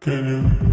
Can you?